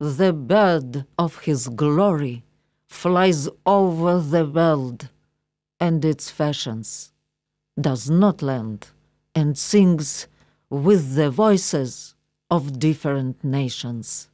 the bird of his glory flies over the world and its fashions, does not land, and sings with the voices of different nations.